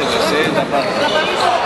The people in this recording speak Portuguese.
160,